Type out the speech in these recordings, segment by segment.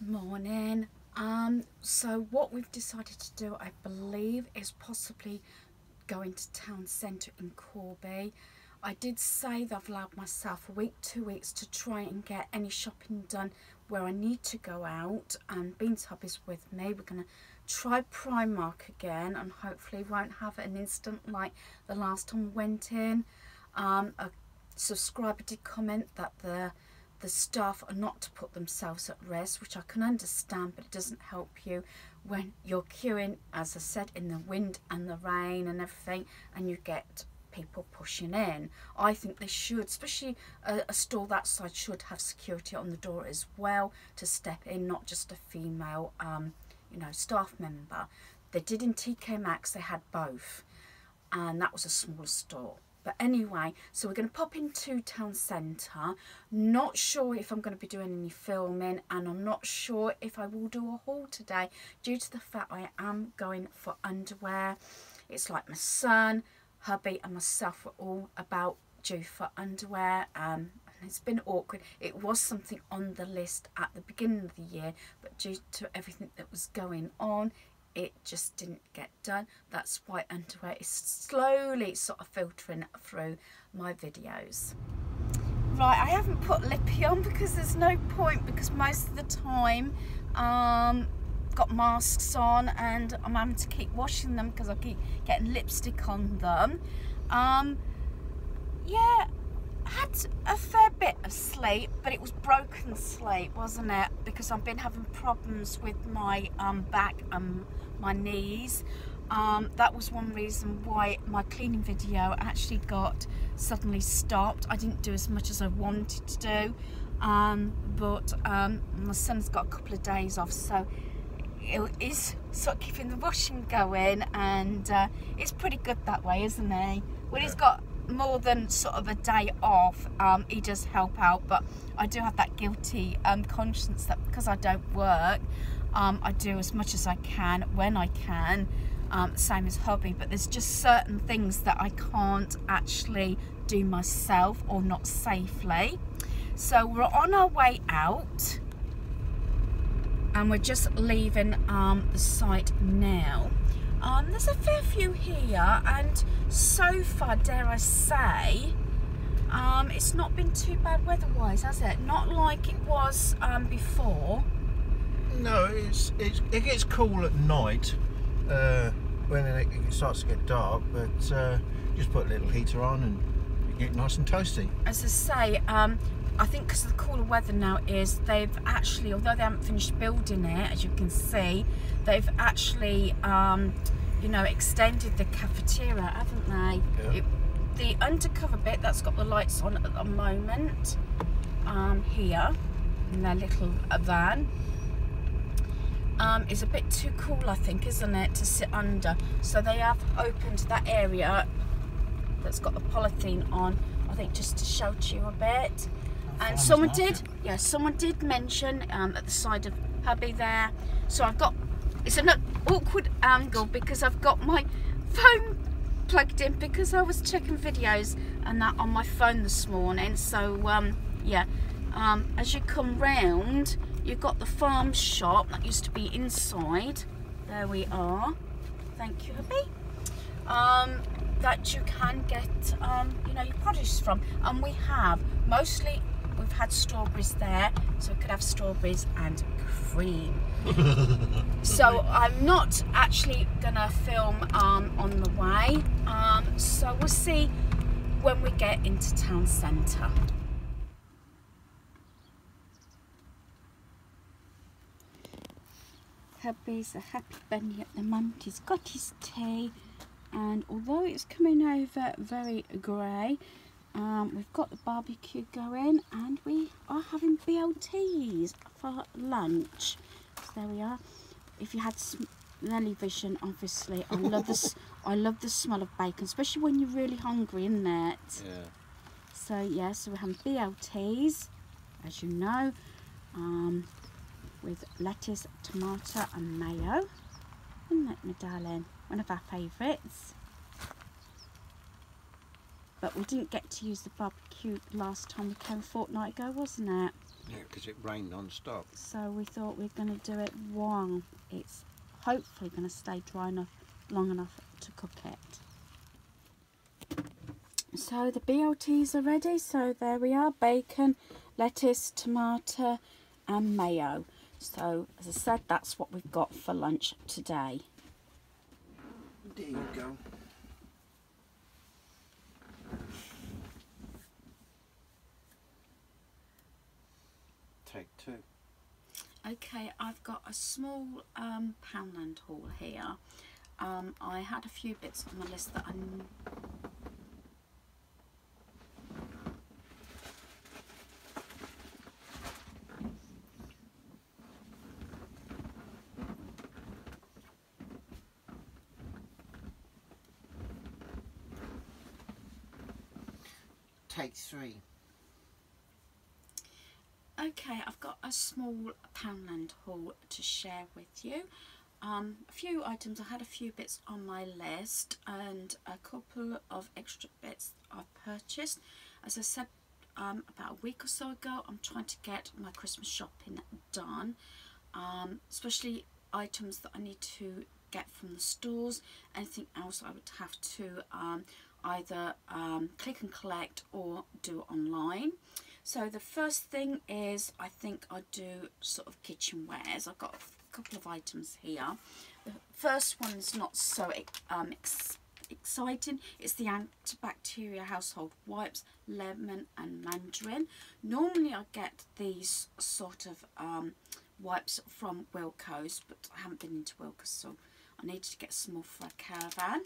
Morning. Um, so what we've decided to do, I believe, is possibly going to town centre in Corby. I did say that I've allowed myself a week, two weeks to try and get any shopping done where I need to go out and Beans Hub is with me. We're going to try Primark again and hopefully won't have an incident like the last time we went in. Um, a subscriber did comment that the the staff are not to put themselves at risk, which I can understand, but it doesn't help you when you're queuing, as I said, in the wind and the rain and everything, and you get people pushing in. I think they should, especially a, a, store that size should have security on the door as well to step in, not just a female, um, you know, staff member. They did in TK Maxx, they had both, and that was a small store. But anyway, so we're going to pop into town centre. Not sure if I'm going to be doing any filming and I'm not sure if I will do a haul today due to the fact I am going for underwear. It's like my son, hubby and myself were all about due for underwear. Um, it's been awkward. It was something on the list at the beginning of the year, but due to everything that was going on, it just didn't get done. That's why underwear is slowly sort of filtering through my videos. Right, I haven't put lippy on because there's no point because most of the time um, got masks on and I'm having to keep washing them because I keep getting lipstick on them. Um, yeah, had a fair bit of sleep, but it was broken sleep, wasn't it? Because I've been having problems with my um, back and my knees. Um, that was one reason why my cleaning video actually got suddenly stopped. I didn't do as much as I wanted to do, um, but um, my son's got a couple of days off, so it is sort of keeping the washing going, and uh, it's pretty good that way, isn't he? When he's got more than sort of a day off, um, he does help out, but I do have that guilty um, conscience that because I don't work, um, I do as much as I can when I can, um, same as hobby, but there's just certain things that I can't actually do myself or not safely. So we're on our way out and we're just leaving um, the site now. Um, there's a fair few here and so far, dare I say, um, it's not been too bad weather-wise, has it? Not like it was um, before. No, it's, it's it gets cool at night uh, when it, starts to get dark, but uh, just put a little heater on and you get nice and toasty. As I say, um, I think because of the cooler weather now is they've actually, although they haven't finished building it, as you can see, they've actually, um, you know, extended the cafeteria, haven't they? Yeah. It, the undercover bit that's got the lights on at the moment, um, here, in their little van, um, is a bit too cool, I think, isn't it, to sit under. So they have opened that area that's got the polythene on, I think, just to shelter you a bit. And someone did, yeah, someone did mention um, at the side of hubby there. So I've got, it's an awkward angle because I've got my phone plugged in because I was checking videos and that on my phone this morning. So um, yeah, um, as you come round, You've got the farm shop that used to be inside. There we are. Thank you, hubby. Um, that you can get, um, you know, your produce from. And we have mostly, we've had strawberries there, so we could have strawberries and cream. so I'm not actually gonna film um, on the way. Um, so we'll see when we get into town centre. Hubby's a happy bunny at the moment. He's got his tea and although it's coming over very grey, um, we've got the barbecue going and we are having BLTs for lunch. So there we are. If you had smelly vision, obviously, I love this. I love the smell of bacon, especially when you're really hungry, isn't it? Yeah. So yeah, so we're having BLTs, as you know. Um, with lettuce, tomato and mayo. Isn't that, my darling? One of our favourites. But we didn't get to use the barbecue last time we came a fortnight ago, wasn't it? Yeah, because it rained non-stop. So we thought we are going to do it while it's hopefully going to stay dry enough, long enough to cook it. So the BLTs are ready. So there we are, bacon, lettuce, tomato and mayo. So as I said, that's what we've got for lunch today. There you go. Take two. Okay, I've got a small um, Poundland haul here. Um, I had a few bits on my list that I Take three. Okay, I've got a small Poundland haul to share with you. Um, a few items, I had a few bits on my list and a couple of extra bits I've purchased. As I said um, about a week or so ago, I'm trying to get my Christmas shopping done, um, especially items that I need to get from the stores, anything else I would have to um, either um, click and collect or do online. So the first thing is I think I do sort of kitchenwares. I've got a couple of items here. The first one is not so um, ex exciting. It's the antibacterial household wipes, lemon and mandarin. Normally I get these sort of um, wipes from Wilko's, but I haven't been into Wilko's, so I needed to get some more for a caravan.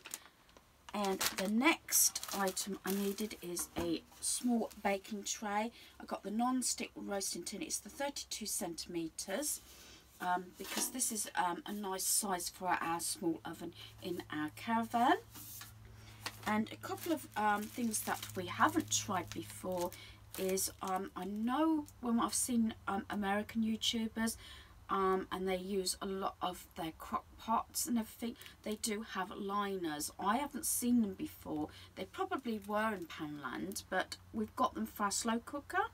And the next item I needed is a small baking tray. I got the non-stick roasting tin. It's the 32 centimetres um, because this is um, a nice size for our small oven in our caravan. And a couple of um, things that we haven't tried before is um, I know when I've seen um, American YouTubers um, and they use a lot of their crock pots and everything. They do have liners. I haven't seen them before. They probably were in Poundland, but we've got them for our slow cooker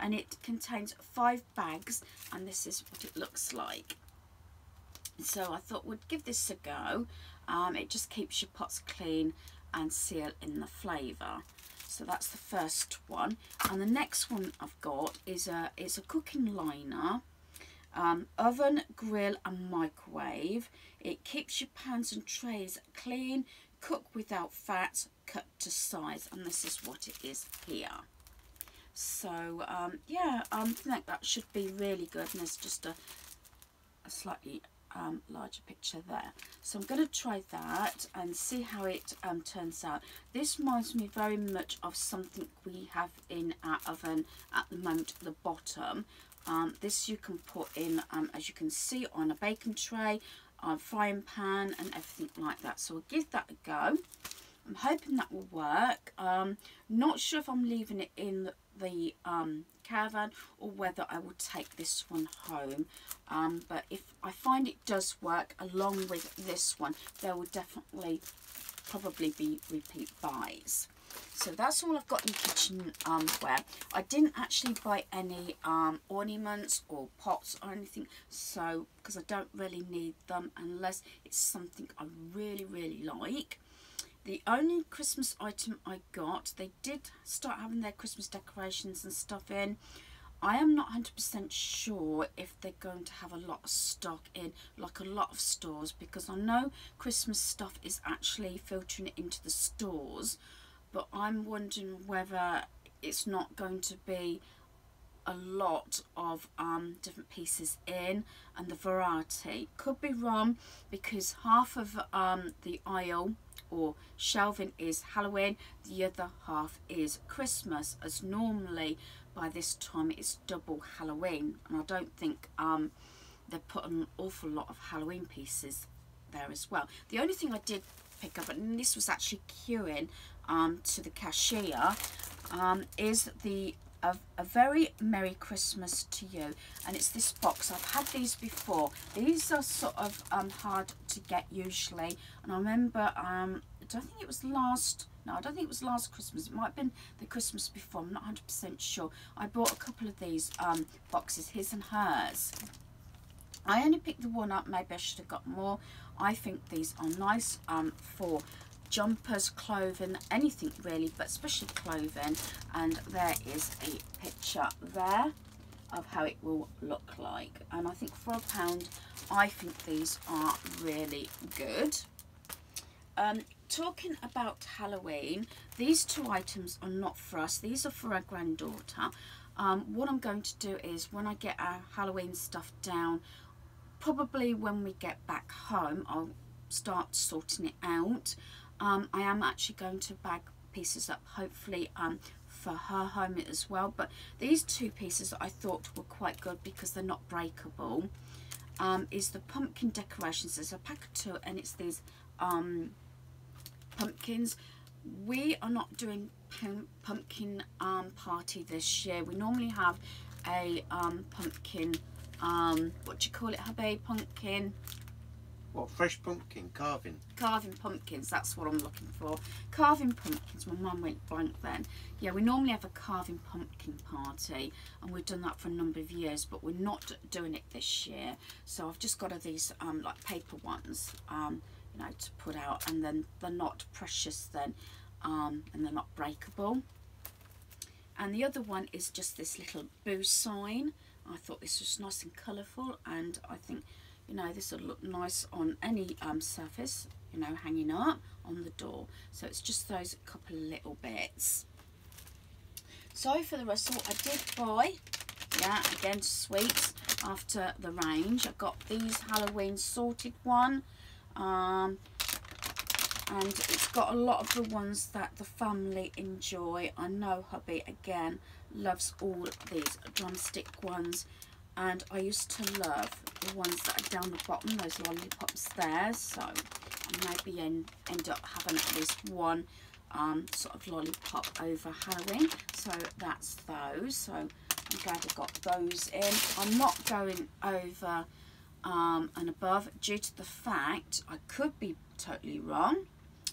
and it contains five bags and this is what it looks like. So I thought we'd give this a go. Um, it just keeps your pots clean and seal in the flavour. So that's the first one. And the next one I've got is a, it's a cooking liner um, oven, grill and microwave. It keeps your pans and trays clean, cook without fat, cut to size. And this is what it is here. So, um, yeah, um, I think that should be really good. And there's just a, a slightly um, larger picture there. So I'm going to try that and see how it um, turns out. This reminds me very much of something we have in our oven at the moment the bottom. Um, this you can put in, um, as you can see, on a baking tray, a frying pan and everything like that. So we'll give that a go. I'm hoping that will work. Um, not sure if I'm leaving it in the, the um, caravan or whether I will take this one home. Um, but if I find it does work along with this one, there will definitely probably be repeat buys. So that's all I've got in kitchen um. I didn't actually buy any um, ornaments or pots or anything, so because I don't really need them unless it's something I really, really like. The only Christmas item I got, they did start having their Christmas decorations and stuff in. I am not 100% sure if they're going to have a lot of stock in, like a lot of stores, because I know Christmas stuff is actually filtering into the stores but I'm wondering whether it's not going to be a lot of um, different pieces in and the variety. Could be wrong because half of um, the aisle or shelving is Halloween, the other half is Christmas as normally by this time it's double Halloween and I don't think um, they put an awful lot of Halloween pieces there as well. The only thing I did pick up, and this was actually queuing um, to the cashier um, is the a, a very Merry Christmas to you. And it's this box. I've had these before. These are sort of um, hard to get usually. And I remember, um, I don't think it was last, no, I don't think it was last Christmas. It might have been the Christmas before. I'm not 100% sure. I bought a couple of these um, boxes, his and hers. I only picked the one up. Maybe I should have got more. I think these are nice um, for jumpers, clothing, anything really, but especially clothing. And there is a picture there of how it will look like. And I think for a pound, I think these are really good. Um, talking about Halloween, these two items are not for us. These are for our granddaughter. Um, what I'm going to do is when I get our Halloween stuff down, probably when we get back home, I'll start sorting it out. Um, I am actually going to bag pieces up, hopefully um, for her home as well. But these two pieces I thought were quite good because they're not breakable. Um, is the pumpkin decorations. There's a pack of two and it's these um, pumpkins. We are not doing pumpkin um, party this year. We normally have a um, pumpkin, um, what do you call it, hubby? Pumpkin what, fresh pumpkin carving? Carving pumpkins, that's what I'm looking for. Carving pumpkins, my mum went blank then. Yeah, we normally have a carving pumpkin party and we've done that for a number of years, but we're not doing it this year. So I've just got of these um, like paper ones, um, you know, to put out and then they're not precious then um, and they're not breakable. And the other one is just this little boo sign. I thought this was nice and colourful and I think you know this will look nice on any um, surface you know hanging up on the door. So it's just those couple of little bits. So for the rest I did buy yeah again sweets after the range. I got these Halloween sorted one um, and it's got a lot of the ones that the family enjoy I know hubby again loves all these drumstick ones and I used to love the ones that are down the bottom, those lollipops there, so I maybe end, end up having at least one um, sort of lollipop over Halloween, so that's those, so I'm glad I got those in. I'm not going over um, and above due to the fact I could be totally wrong.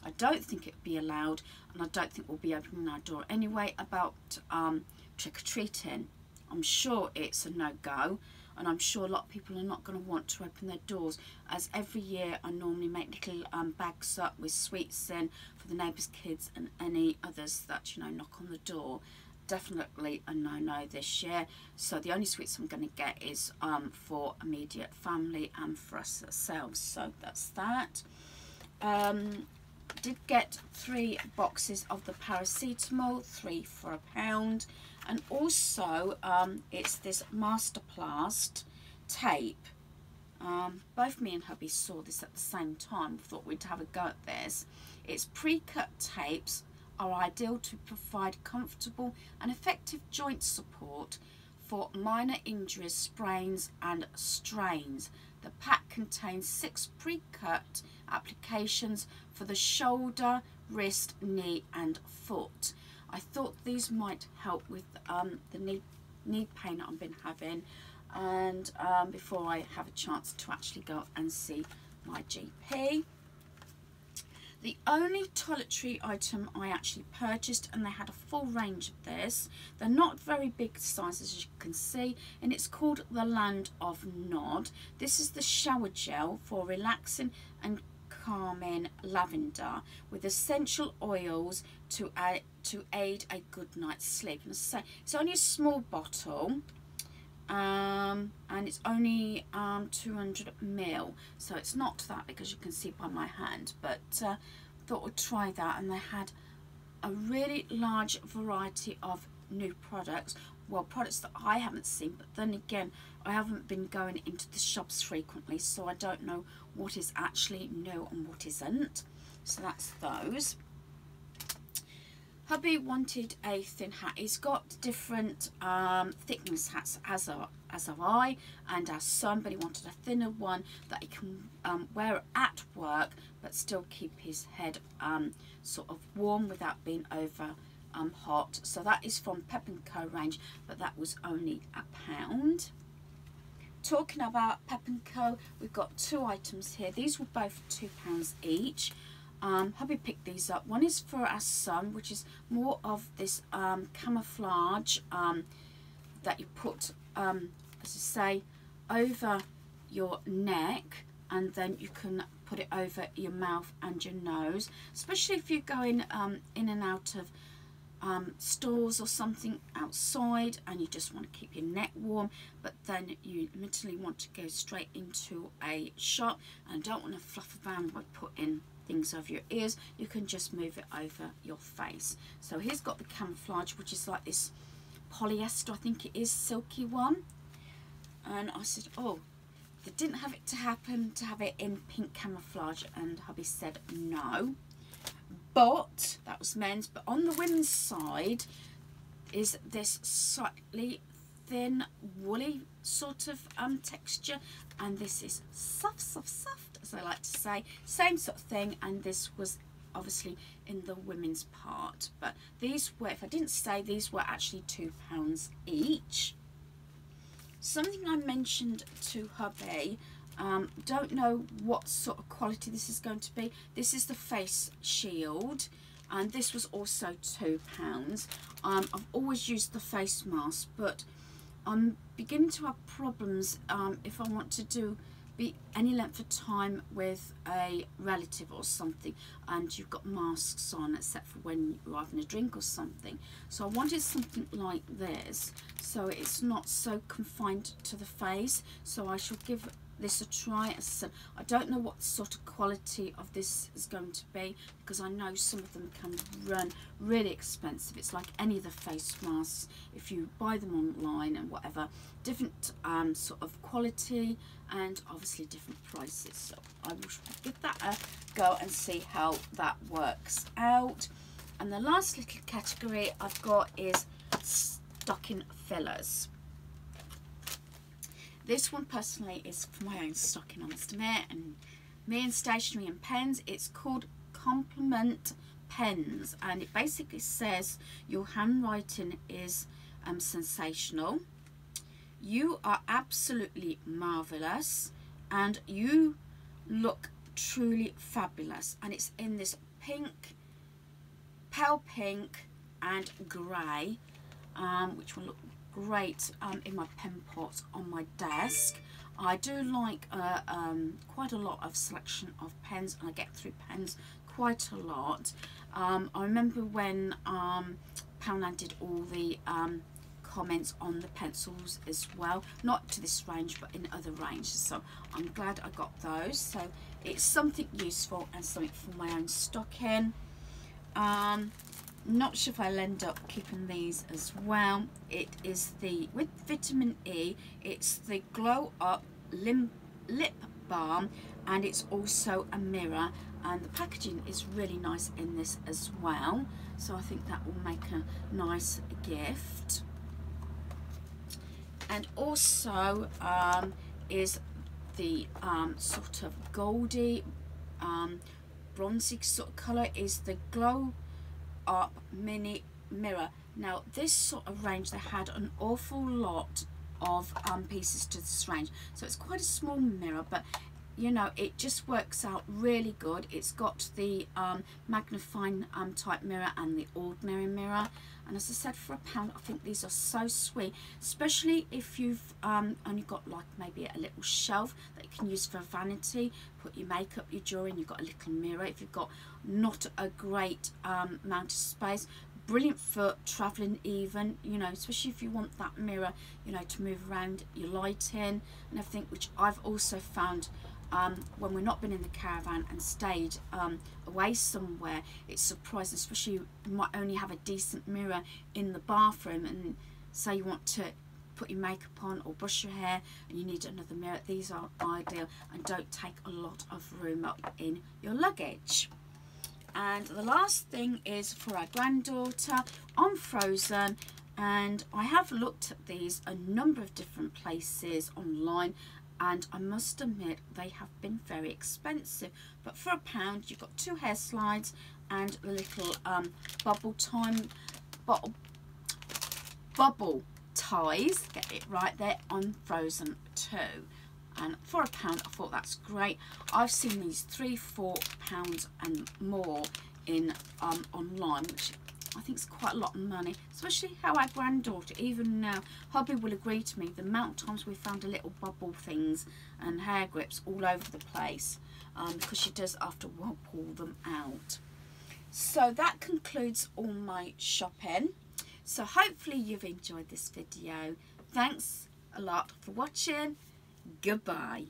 I don't think it would be allowed and I don't think we'll be opening our door anyway about um, trick-or-treating. I'm sure it's a no-go and I'm sure a lot of people are not going to want to open their doors as every year I normally make little um, bags up with sweets in for the neighbours kids and any others that you know knock on the door. Definitely a no-no this year. So the only sweets I'm going to get is um, for immediate family and for us ourselves. So that's that. Um, did get three boxes of the paracetamol three for a pound. And also um, it's this Masterplast tape. Um, both me and hubby saw this at the same time thought we'd have a go at this its pre-cut tapes are ideal to provide comfortable and effective joint support for minor injuries, sprains and strains. The pack contains six pre-cut applications for the shoulder, wrist, knee and foot. I thought these might help with um, the knee, knee pain I've been having and um, before I have a chance to actually go and see my GP. The only toiletry item I actually purchased, and they had a full range of this. They're not very big sizes as you can see, and it's called the Land of Nod. This is the shower gel for relaxing and calming lavender with essential oils to to aid a good night's sleep. And say it's only a small bottle. Um, and it's only um, 200 mil so it's not that because you can see by my hand but uh, thought I'd try that and they had a really large variety of new products well products that I haven't seen but then again I haven't been going into the shops frequently so I don't know what is actually new and what isn't. So that's those. Hubby wanted a thin hat. He's got different um, thickness hats as are, as have I and our son, but he wanted a thinner one that he can um, wear at work but still keep his head um, sort of warm without being over um, hot. So that is from Pep & Co range, but that was only a pound. Talking about Pep & Co, we've got two items here. These were both £2 each. Um, hubby picked these up. One is for our son, which is more of this um, camouflage um, that you put, um, as I say, over your neck and then you can put it over your mouth and your nose, especially if you're going um, in and out of um, stores or something outside and you just want to keep your neck warm but then you literally want to go straight into a shop and don't want to fluff around by putting things over your ears you can just move it over your face. So here's got the camouflage which is like this polyester I think it is silky one. And I said oh they didn't have it to happen to have it in pink camouflage and hubby said no but that was men's but on the women's side is this slightly thin woolly sort of um, texture and this is soft soft soft as I like to say. Same sort of thing and this was obviously in the women's part but these were if I didn't say these were actually two pounds each. Something I mentioned to hubby um, don't know what sort of quality this is going to be. This is the face shield and this was also two pounds. Um, I've always used the face mask but I'm beginning to have problems um, if I want to do be any length of time with a relative or something and you've got masks on except for when you're having a drink or something. So I wanted something like this so it's not so confined to the face so I shall give this a try. I don't know what sort of quality of this is going to be because I know some of them can run really expensive. It's like any of the face masks if you buy them online and whatever. Different um, sort of quality and obviously different prices. So I will give that a go and see how that works out. And the last little category I've got is stocking fillers. This one personally is for my own stocking, I must and me and stationery and pens. It's called Compliment Pens, and it basically says your handwriting is um, sensational. You are absolutely marvelous, and you look truly fabulous. And it's in this pink, pale pink, and grey, um, which will look great um, in my pen pot on my desk. I do like uh, um, quite a lot of selection of pens and I get through pens quite a lot. Um, I remember when um, Poundland did all the um, comments on the pencils as well. Not to this range but in other ranges so I'm glad I got those. So it's something useful and something for my own stocking. Um, not sure if I'll end up keeping these as well. It is the with vitamin E it's the glow up lim, lip balm and it's also a mirror and the packaging is really nice in this as well. So I think that will make a nice gift. And also um, is the um, sort of goldy um, bronzy sort of colour is the glow up mini mirror. Now this sort of range they had an awful lot of um, pieces to this range. So it's quite a small mirror but you know it just works out really good. It's got the um, magnifying um, type mirror and the ordinary mirror. And as I said for a pound I think these are so sweet especially if you've um, only got like maybe a little shelf that you can use for vanity. Put your makeup your jewelry and you've got a little mirror. If you've got not a great um, amount of space brilliant for traveling even you know especially if you want that mirror you know to move around your lighting and everything which I've also found um, when we're not been in the caravan and stayed um, away somewhere it's surprising especially you might only have a decent mirror in the bathroom and say you want to put your makeup on or brush your hair and you need another mirror these are ideal and don't take a lot of room up in your luggage. And the last thing is for our granddaughter on Frozen and I have looked at these a number of different places online and I must admit they have been very expensive but for a pound you've got two hair slides and a little um, bubble time bottle bubble ties. Get it right there on Frozen 2. And for a pound, I thought that's great. I've seen these three, four pounds and more in um, online, which I think it's quite a lot of money, especially how our granddaughter, even now, hubby will agree to me, the amount of times we found a little bubble things and hair grips all over the place um, because she does after a while pull them out. So that concludes all my shopping. So hopefully you've enjoyed this video. Thanks a lot for watching. Goodbye.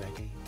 Ready.